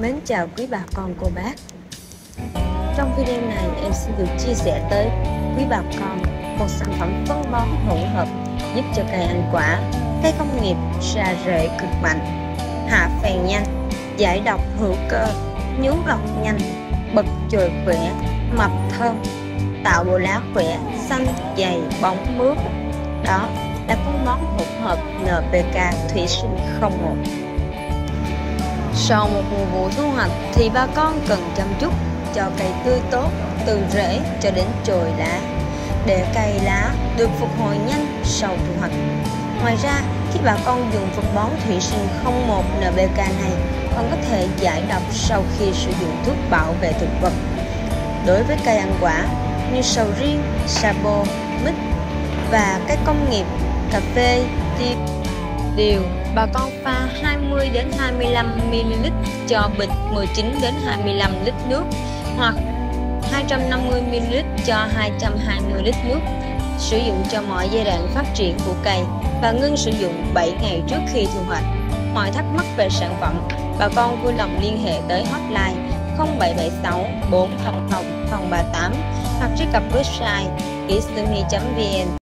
Mến chào quý bà con cô bác. Trong video này em xin được chia sẻ tới quý bà con một sản phẩm phân bón hỗn hợp giúp cho cây ăn quả, cây công nghiệp ra rễ cực mạnh, hạ phèn nhanh, giải độc hữu cơ, nhú lọc nhanh, bật chồi khỏe, mập thơm, tạo bộ lá khỏe, xanh, dày, bóng mướt. Đó là phân bón hỗn hợp NPK thủy sinh 01 sau một mùa vụ thu hoạch thì bà con cần chăm chút cho cây tươi tốt từ rễ cho đến chồi lá để cây lá được phục hồi nhanh sau thu hoạch. Ngoài ra, khi bà con dùng phân bón thủy sinh 01 NPK này còn có thể giải độc sau khi sử dụng thuốc bảo vệ thực vật. Đối với cây ăn quả như sầu riêng, sabo, mít và các công nghiệp, cà phê, tiêu, điều bà con pha 20 đến 25 ml cho bịch 19 đến 25 lít nước hoặc 250 ml cho 220 lít nước. Sử dụng cho mọi giai đoạn phát triển của cây và ngưng sử dụng 7 ngày trước khi thu hoạch. Mọi thắc mắc về sản phẩm, bà con vui lòng liên hệ tới hotline 0776 400 038 hoặc truy cập website kỹ vn.